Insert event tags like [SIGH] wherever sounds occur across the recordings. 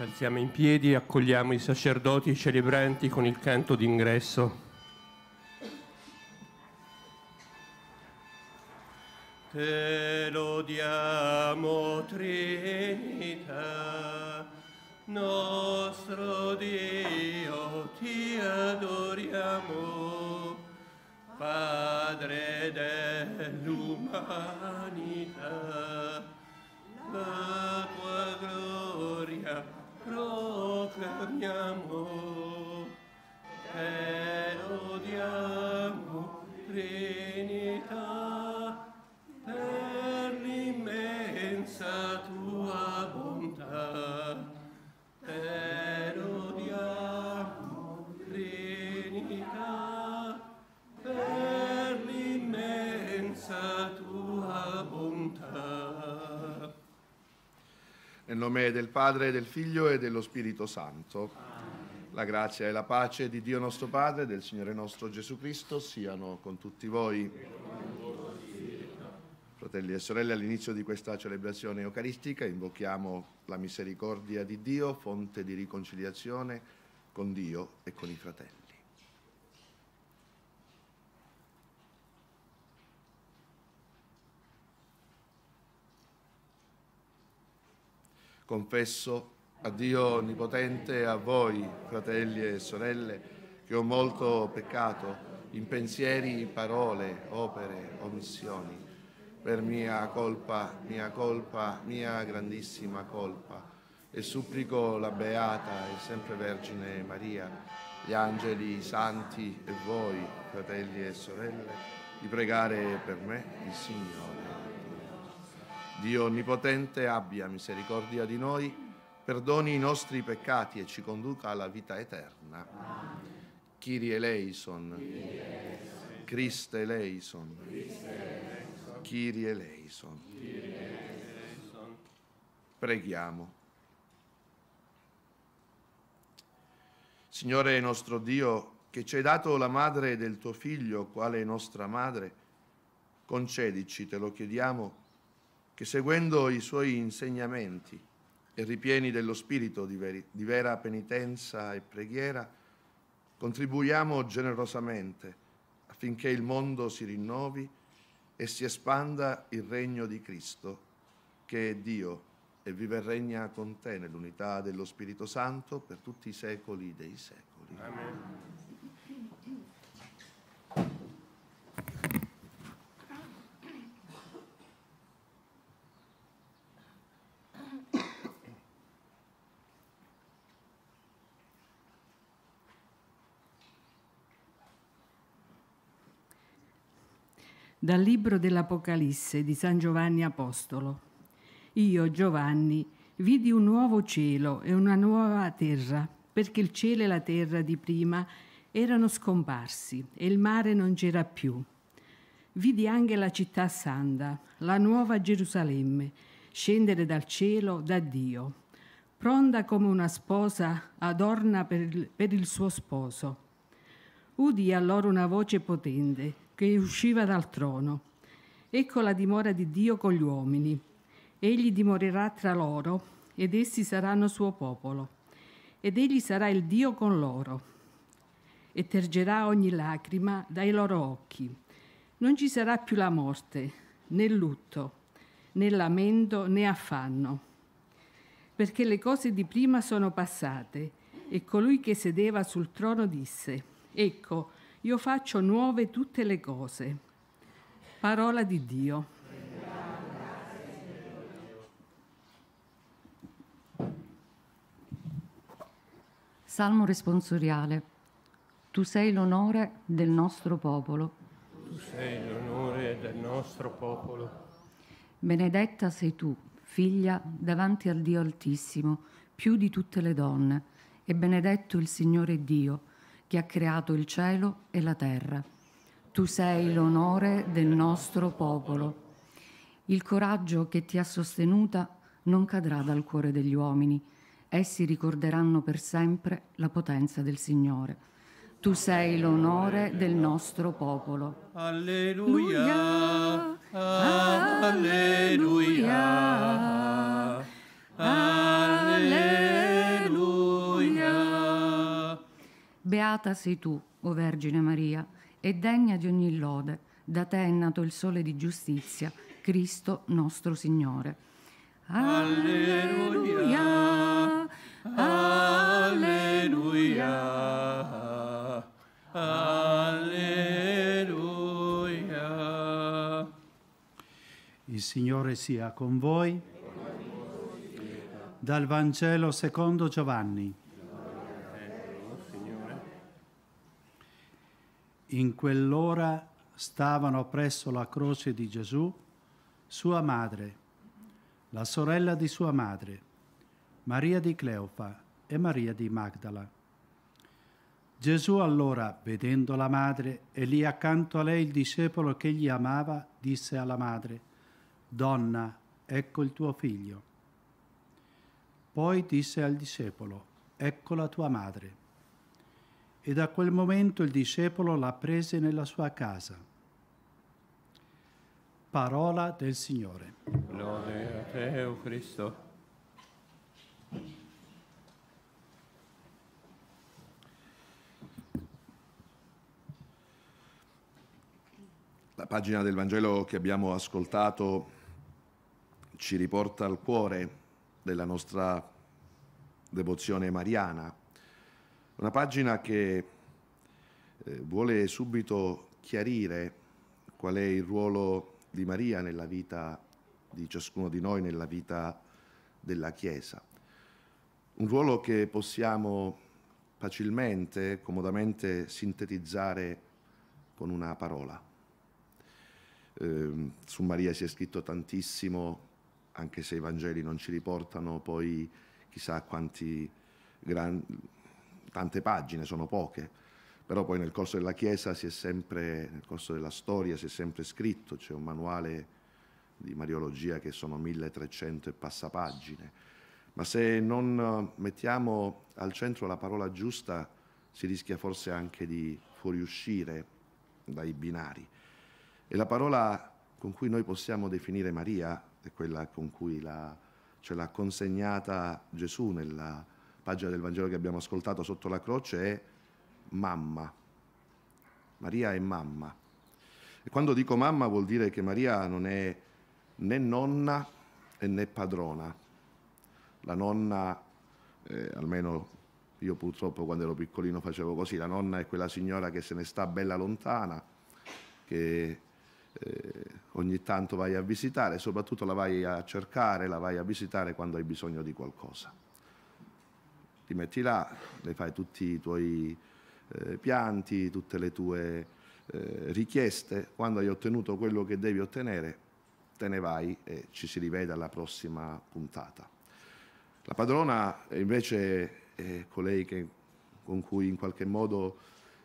Ci alziamo in piedi e accogliamo i sacerdoti celebranti con il canto d'ingresso. Te lodiamo Trinità, nostro Dio, ti adoriamo, Padre dell'umanità, proclamiamo, te lodiamo Trinità, nome del Padre, del Figlio e dello Spirito Santo. La grazia e la pace di Dio nostro Padre e del Signore nostro Gesù Cristo siano con tutti voi. Fratelli e sorelle, all'inizio di questa celebrazione eucaristica invochiamo la misericordia di Dio, fonte di riconciliazione con Dio e con i fratelli. Confesso a Dio Onnipotente e a voi, fratelli e sorelle, che ho molto peccato in pensieri, parole, opere, omissioni, per mia colpa, mia colpa, mia grandissima colpa, e supplico la Beata e sempre Vergine Maria, gli angeli, i santi e voi, fratelli e sorelle, di pregare per me il Signore. Dio Onnipotente abbia misericordia di noi, perdoni i nostri peccati e ci conduca alla vita eterna. Kyrie eleison. Christe eleison. Kyrie eleison. Preghiamo. Signore nostro Dio, che ci hai dato la madre del tuo figlio, quale nostra madre, concedici, te lo chiediamo, che seguendo i suoi insegnamenti e ripieni dello spirito di, veri- di vera penitenza e preghiera, contribuiamo generosamente affinché il mondo si rinnovi e si espanda il regno di Cristo, che è Dio e vive e regna con te nell'unità dello Spirito Santo per tutti i secoli dei secoli. Amen. Dal libro dell'Apocalisse di San Giovanni Apostolo. Io, Giovanni, vidi un nuovo cielo e una nuova terra, perché il cielo e la terra di prima erano scomparsi e il mare non c'era più. Vidi anche la città santa, la nuova Gerusalemme, scendere dal cielo da Dio, pronta come una sposa adorna per il, suo sposo. Udì allora una voce potente che usciva dal trono. Ecco la dimora di Dio con gli uomini. Egli dimorerà tra loro ed essi saranno suo popolo. Ed egli sarà il Dio con loro. E tergerà ogni lacrima dai loro occhi. Non ci sarà più la morte, né lutto, né lamento, né affanno. Perché le cose di prima sono passate. E colui che sedeva sul trono disse, Ecco, io faccio nuove tutte le cose. Parola di Dio. Salmo responsoriale. Tu sei l'onore del nostro popolo. Tu sei l'onore del nostro popolo. Benedetta sei tu, figlia, davanti al Dio Altissimo, più di tutte le donne, e benedetto il Signore Dio, che ha creato il cielo e la terra. Tu sei l'onore del nostro popolo. Il coraggio che ti ha sostenuta non cadrà dal cuore degli uomini. Essi ricorderanno per sempre la potenza del Signore. Tu sei l'onore del nostro popolo. Alleluia. Alleluia. Alleluia. Beata sei tu, o Vergine Maria, e degna di ogni lode. Da te è nato il sole di giustizia, Cristo nostro Signore. Alleluia, alleluia, alleluia. Il Signore sia con voi. Dal Vangelo secondo Giovanni. In quell'ora stavano presso la croce di Gesù sua madre, la sorella di sua madre, Maria di Cleofa e Maria di Magdala. Gesù allora, vedendo la madre e lì accanto a lei il discepolo che gli amava, disse alla madre, Donna, ecco il tuo figlio. Poi disse al discepolo, ecco la tua madre. E da quel momento il discepolo la prese nella sua casa. Parola del Signore. Lode a te, o Cristo. La pagina del Vangelo che abbiamo ascoltato ci riporta al cuore della nostra devozione mariana, una pagina che eh, vuole subito chiarire qual è il ruolo di Maria nella vita di ciascuno di noi, nella vita della Chiesa. Un ruolo che possiamo facilmente, comodamente sintetizzare con una parola. Eh, su Maria si è scritto tantissimo, anche se i Vangeli non ci riportano poi chissà quanti gran, tante pagine, sono poche, però poi nel corso della Chiesa si è sempre, nel corso della storia si è sempre scritto, c'è un manuale di Mariologia che sono 1300 e passapagine, ma se non mettiamo al centro la parola giusta si rischia forse anche di fuoriuscire dai binari. E la parola con cui noi possiamo definire Maria è quella con cui la, ce l'ha consegnata Gesù nella pagina del Vangelo che abbiamo ascoltato sotto la croce, è mamma. Maria è mamma. E quando dico mamma vuol dire che Maria non è né nonna né padrona. La nonna, eh, almeno io purtroppo quando ero piccolino facevo così, la nonna è quella signora che se ne sta bella lontana, che eh, ogni tanto vai a visitare, soprattutto la vai a cercare, la vai a visitare quando hai bisogno di qualcosa. Ti metti là, le fai tutti i tuoi eh, pianti, tutte le tue eh, richieste, quando hai ottenuto quello che devi ottenere, te ne vai e ci si rivede alla prossima puntata. La padrona invece è colei che, con cui in qualche modo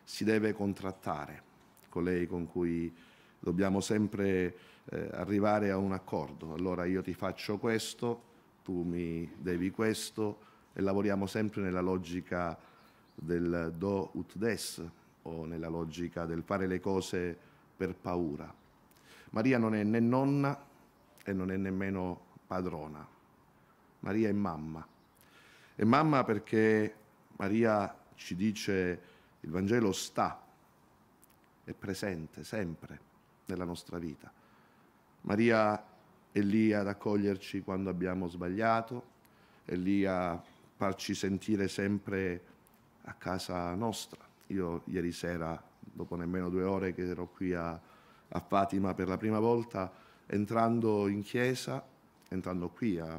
si deve contrattare, colei con cui dobbiamo sempre eh, arrivare a un accordo. Allora io ti faccio questo, tu mi devi questo e lavoriamo sempre nella logica del do ut des o nella logica del fare le cose per paura. Maria non è né nonna e non è nemmeno padrona. Maria è mamma. È mamma perché Maria ci dice il Vangelo sta, è presente sempre nella nostra vita. Maria è lì ad accoglierci quando abbiamo sbagliato, è lì a farci sentire sempre a casa nostra. Io ieri sera, dopo nemmeno due ore che ero qui a, a Fatima per la prima volta, entrando in chiesa, entrando qui a,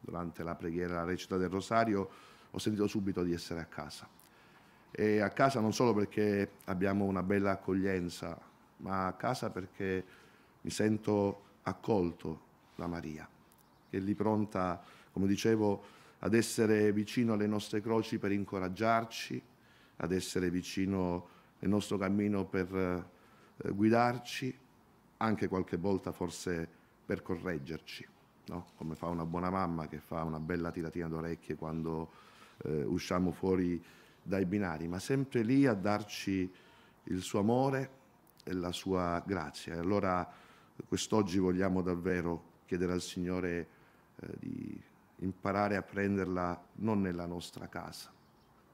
durante la preghiera, la recita del rosario, ho sentito subito di essere a casa. E a casa non solo perché abbiamo una bella accoglienza ma a casa perché mi sento accolto da Maria, che è lì pronta, come dicevo, ad essere vicino alle nostre croci per incoraggiarci, ad essere vicino nel nostro cammino per eh, guidarci, anche qualche volta forse per correggerci, no? come fa una buona mamma che fa una bella tiratina d'orecchie quando eh, usciamo fuori dai binari, ma sempre lì a darci il suo amore, e la sua grazia. E allora quest'oggi vogliamo davvero chiedere al Signore eh, di imparare a prenderla non nella nostra casa,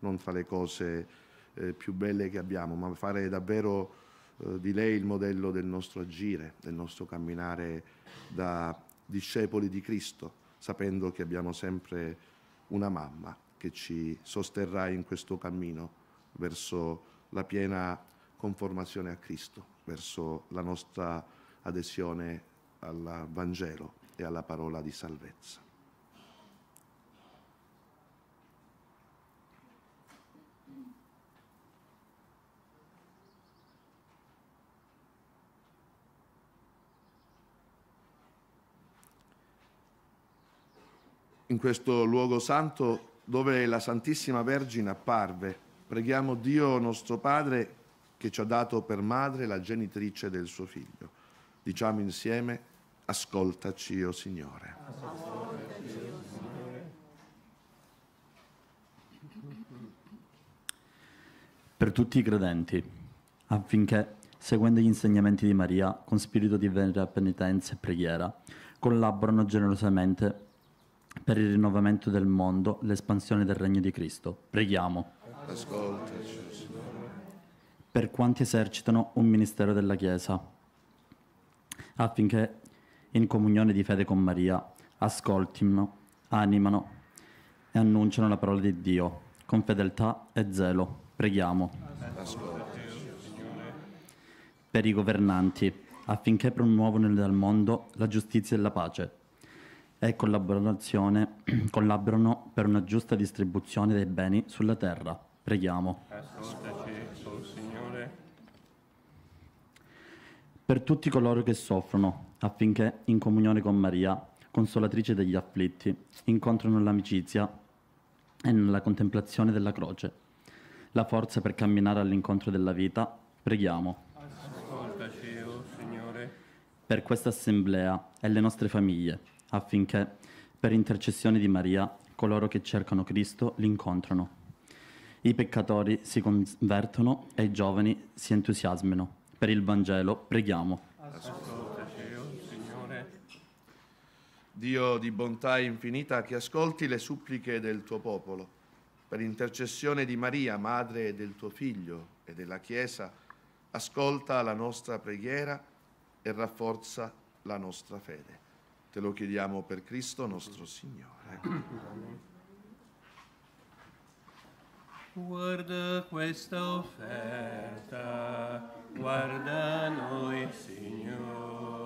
non tra le cose eh, più belle che abbiamo, ma fare davvero eh, di lei il modello del nostro agire, del nostro camminare da discepoli di Cristo, sapendo che abbiamo sempre una mamma che ci sosterrà in questo cammino verso la piena conformazione a Cristo, verso la nostra adesione al Vangelo e alla parola di salvezza. In questo luogo santo dove la Santissima Vergine apparve, preghiamo Dio nostro Padre che ci ha dato per madre la genitrice del suo figlio. Diciamo insieme, ascoltaci, o oh Signore. Per tutti i credenti, affinché, seguendo gli insegnamenti di Maria, con spirito di vera penitenza e preghiera, collaborano generosamente per il rinnovamento del mondo, l'espansione del regno di Cristo. Preghiamo. Ascoltaci, Per quanti esercitano un ministero della Chiesa, affinché in comunione di fede con Maria ascoltino, animano e annunciano la parola di Dio con fedeltà e zelo. Preghiamo. Per i governanti, affinché promuovano nel mondo la giustizia e la pace e collaborazione [CLEARS THROAT] collaborano per una giusta distribuzione dei beni sulla terra. Preghiamo. Ascoltaci, oh Signore. Per tutti coloro che soffrono, affinché in comunione con Maria, consolatrice degli afflitti, incontrano l'amicizia e nella contemplazione della croce, la forza per camminare all'incontro della vita, preghiamo. Ascoltaci, oh Signore. Per questa assemblea e le nostre famiglie, affinché, per intercessione di Maria, coloro che cercano Cristo l'incontrano. I peccatori si convertono e i giovani si entusiasmino. Per il Vangelo preghiamo. Ascoltaci, Signore. Dio di bontà infinita, che ascolti le suppliche del tuo popolo. Per intercessione di Maria, madre del tuo Figlio e della Chiesa, ascolta la nostra preghiera e rafforza la nostra fede. Te lo chiediamo per Cristo nostro Signore. Guarda questa offerta, guarda noi, Signore.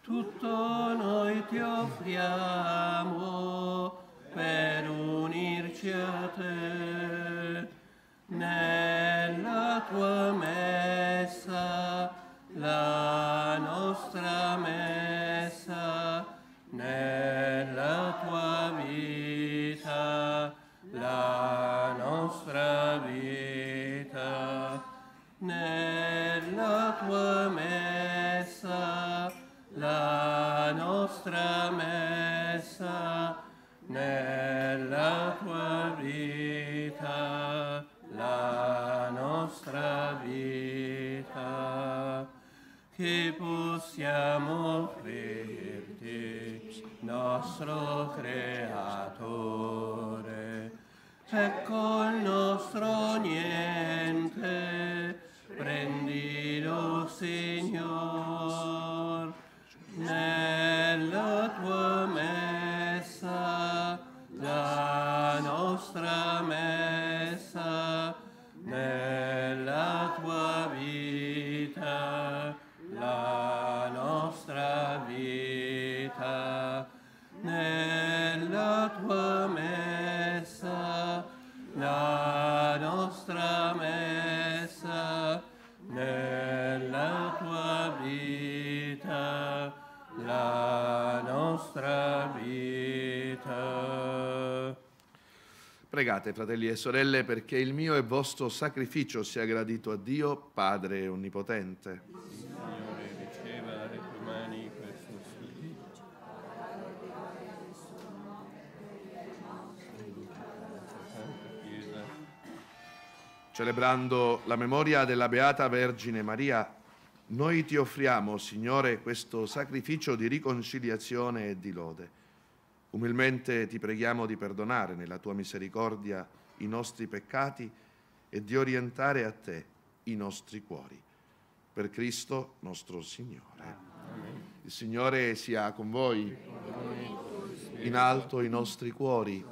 Tutto noi ti offriamo per unirci a te nella tua messa, la nostra messa, nostra messa, nella tua vita, la nostra vita, che possiamo offrirti, nostro creatore. Ecco il nostro niente, prendilo Signor, nella nostra messa, nella tua vita, Pregate, fratelli e sorelle, perché il mio e vostro sacrificio sia gradito a Dio, Padre Onnipotente. Signore, riceva dalle tue mani questo Chiesa, Celebrando la memoria della Beata Vergine Maria, noi ti offriamo, Signore, questo sacrificio di riconciliazione e di lode. Umilmente ti preghiamo di perdonare nella tua misericordia i nostri peccati e di orientare a te i nostri cuori. Per Cristo nostro Signore. Il Signore sia con voi. In alto i nostri cuori.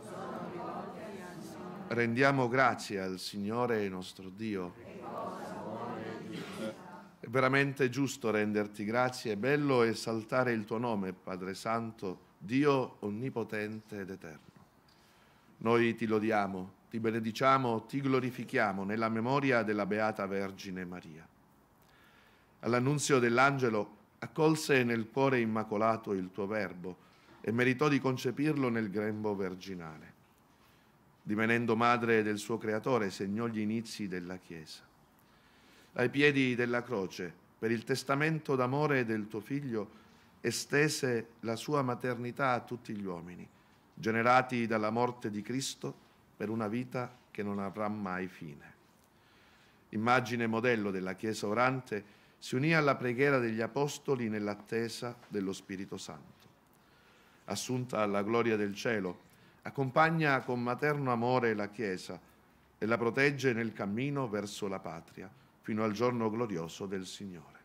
Rendiamo grazie al Signore nostro Dio. È veramente giusto renderti grazie, è bello esaltare il tuo nome, Padre Santo, Dio onnipotente ed eterno. Noi ti lodiamo, ti benediciamo, ti glorifichiamo nella memoria della Beata Vergine Maria. All'annunzio dell'angelo accolse nel cuore immacolato il tuo verbo e meritò di concepirlo nel grembo virginale. Divenendo madre del suo creatore, segnò gli inizi della Chiesa. Ai piedi della croce, per il testamento d'amore del tuo figlio, estese la sua maternità a tutti gli uomini, generati dalla morte di Cristo per una vita che non avrà mai fine. Immagine modello della Chiesa orante, si unì alla preghiera degli Apostoli nell'attesa dello Spirito Santo. Assunta alla gloria del cielo, accompagna con materno amore la Chiesa e la protegge nel cammino verso la patria, fino al giorno glorioso del Signore.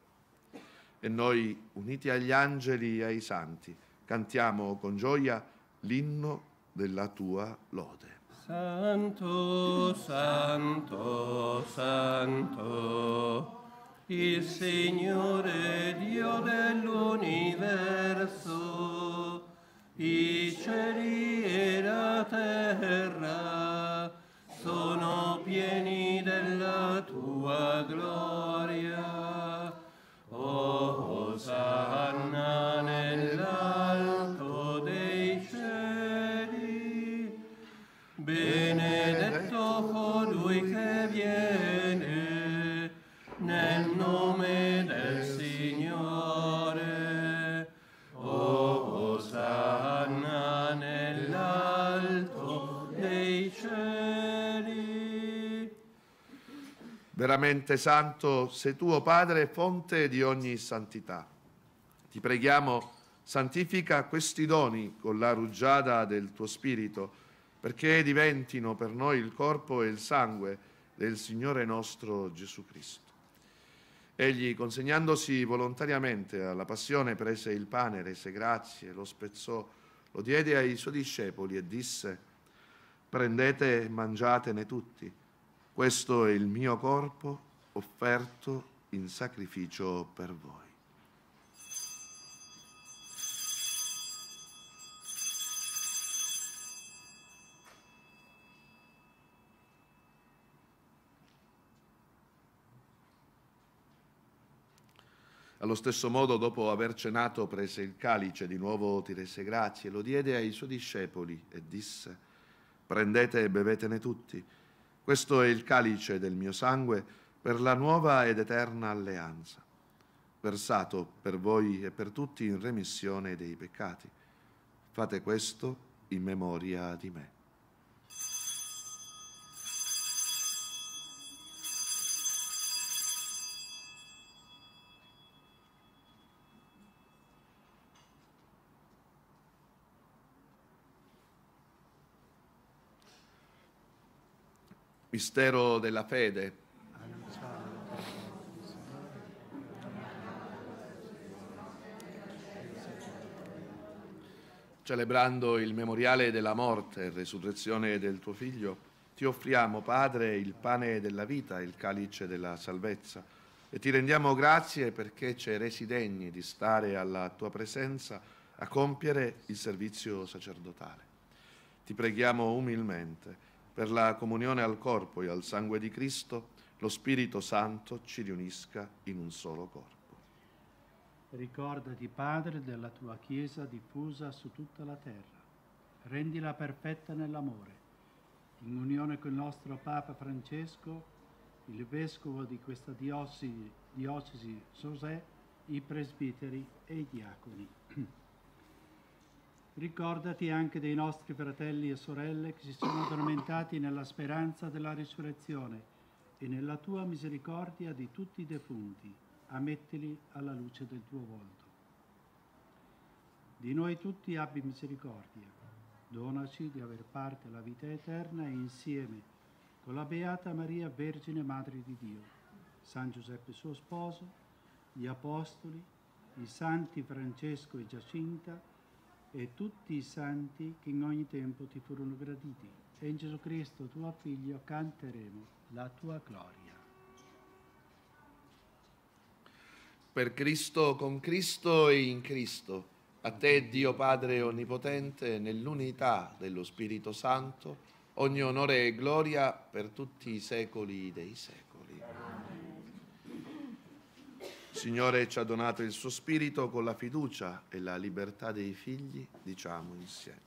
E noi, uniti agli angeli e ai santi, cantiamo con gioia l'inno della tua lode. Santo, santo, santo, il Signore Dio dell'universo, i cieli e la terra sono pieni della tua gloria. Veramente santo sei tu, o Padre, fonte di ogni santità. Ti preghiamo, santifica questi doni con la rugiada del tuo Spirito, perché diventino per noi il corpo e il sangue del Signore nostro Gesù Cristo. Egli, consegnandosi volontariamente alla passione, prese il pane, rese grazie, lo spezzò, lo diede ai suoi discepoli e disse, prendete e mangiatene tutti, questo è il mio corpo offerto in sacrificio per voi. Allo stesso modo, dopo aver cenato, prese il calice, di nuovo ti rese grazie, lo diede ai suoi discepoli e disse, prendete e bevetene tutti. Questo è il calice del mio sangue per la nuova ed eterna alleanza, versato per voi e per tutti in remissione dei peccati. Fate questo in memoria di me. Mistero della fede. Celebrando il memoriale della morte e resurrezione del tuo Figlio, ti offriamo, Padre, il pane della vita, il calice della salvezza, e ti rendiamo grazie perché ci hai resi degni di stare alla tua presenza a compiere il servizio sacerdotale. Ti preghiamo umilmente per la comunione al corpo e al sangue di Cristo, lo Spirito Santo ci riunisca in un solo corpo. Ricordati, Padre, della tua Chiesa diffusa su tutta la terra. Rendila perfetta nell'amore. In unione con il nostro Papa Francesco, il Vescovo di questa diocesi, diocesi José, i presbiteri e i diaconi. [CLEARS THROAT] Ricordati anche dei nostri fratelli e sorelle che si sono addormentati nella speranza della risurrezione e nella tua misericordia di tutti i defunti, ammettili alla luce del tuo volto. Di noi tutti abbi misericordia, donaci di aver parte alla vita eterna e insieme con la Beata Maria, Vergine Madre di Dio, San Giuseppe suo sposo, gli Apostoli, i Santi Francesco e Giacinta e tutti i santi che in ogni tempo ti furono graditi. E in Gesù Cristo, tuo Figlio, canteremo la tua gloria. Per Cristo, con Cristo e in Cristo, a te Dio Padre Onnipotente, nell'unità dello Spirito Santo, ogni onore e gloria per tutti i secoli dei secoli. Signore ci ha donato il suo Spirito con la fiducia e la libertà dei figli, diciamo insieme.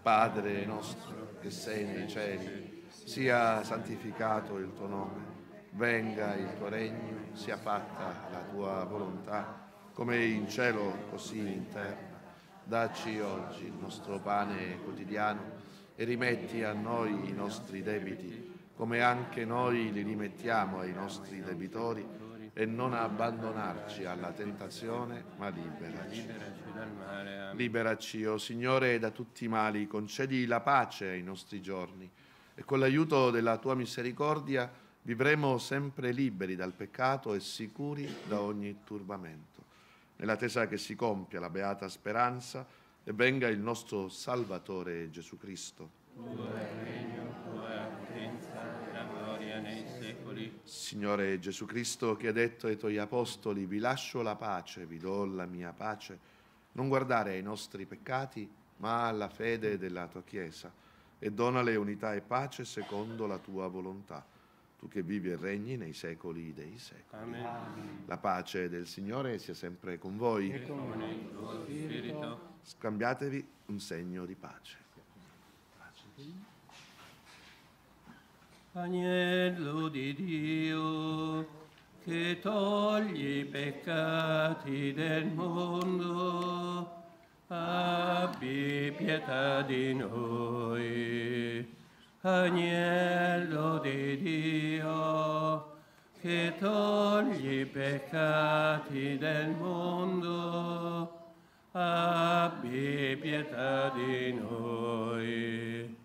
Padre nostro che sei nei cieli, sia santificato il tuo nome, venga il tuo regno, sia fatta la tua volontà, come in cielo così in terra. Dacci oggi il nostro pane quotidiano e rimetti a noi i nostri debiti, come anche noi li rimettiamo ai nostri debitori, e non abbandonarci alla tentazione, ma liberaci. Liberaci dal male. Amen. Liberaci, o oh Signore, da tutti i mali, concedi la pace ai nostri giorni e con l'aiuto della tua misericordia vivremo sempre liberi dal peccato e sicuri da ogni turbamento. Nell'attesa che si compia la beata speranza e venga il nostro Salvatore Gesù Cristo. Regno, tua è la potenza e la gloria nei secoli. Signore Gesù Cristo, che hai detto ai tuoi apostoli, vi lascio la pace, vi do la mia pace, non guardare ai nostri peccati, ma alla fede della tua Chiesa, e donale unità e pace secondo la tua volontà. Tu che vivi e regni nei secoli dei secoli. Amen. La pace del Signore sia sempre con voi. E con il tuo spirito. Scambiatevi un segno di pace. Agnello di Dio, che togli i peccati del mondo, abbi pietà di noi. Agnello di Dio, che togli i peccati del mondo, abbi pietà di noi.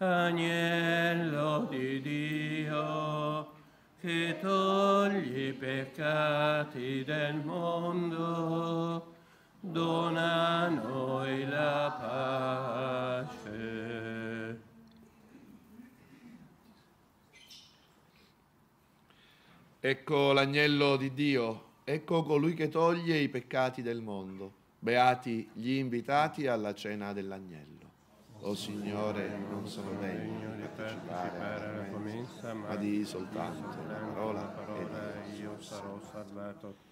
Agnello di Dio, che togli i peccati del mondo, dona a noi la pace. Ecco l'agnello di Dio, ecco colui che toglie i peccati del mondo. Beati gli invitati alla cena dell'agnello. O Signore, non sono degno di partecipare alla commensa, ma di soltanto la parola la parola e e io sarò salvato.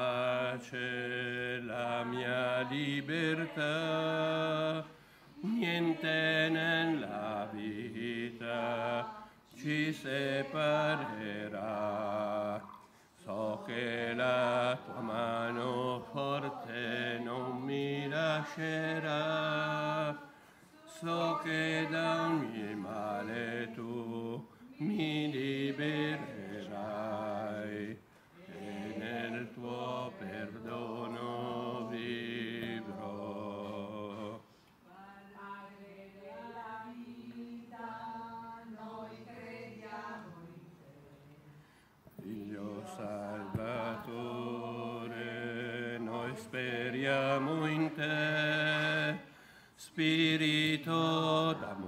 Pace, la mia libertà, niente nella vita ci separerà. So che la tua mano forte non mi lascerà, so che da ogni male tu mi libererai Figlio Salvatore, noi speriamo in te, Spirito d'amore,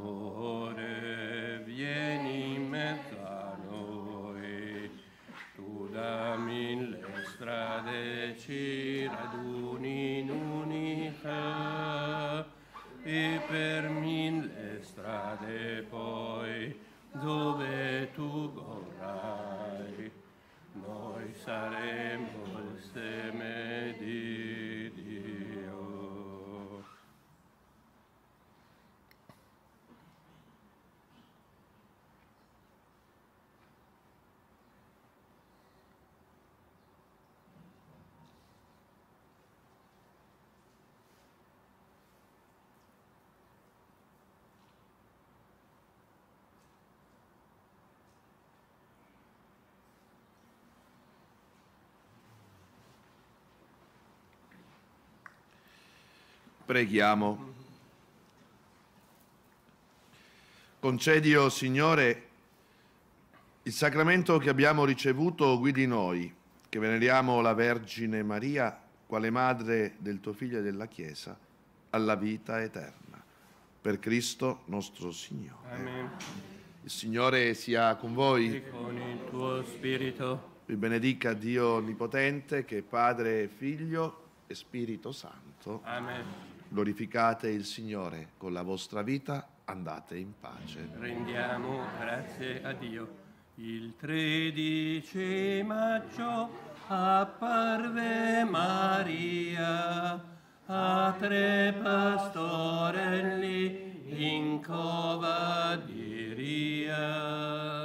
Preghiamo. Concedi, o Signore, il sacramento che abbiamo ricevuto guidi noi, che veneriamo la Vergine Maria, quale madre del tuo Figlio e della Chiesa, alla vita eterna. Per Cristo nostro Signore. Amen. Il Signore sia con voi. E con il tuo spirito. Vi benedica Dio Onnipotente, che è Padre, Figlio e Spirito Santo. Amen. Glorificate il Signore con la vostra vita, andate in pace. Rendiamo grazie a Dio. Il 13 maggio apparve Maria a tre pastorelli in cova di Ria.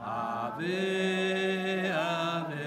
Ave, ave,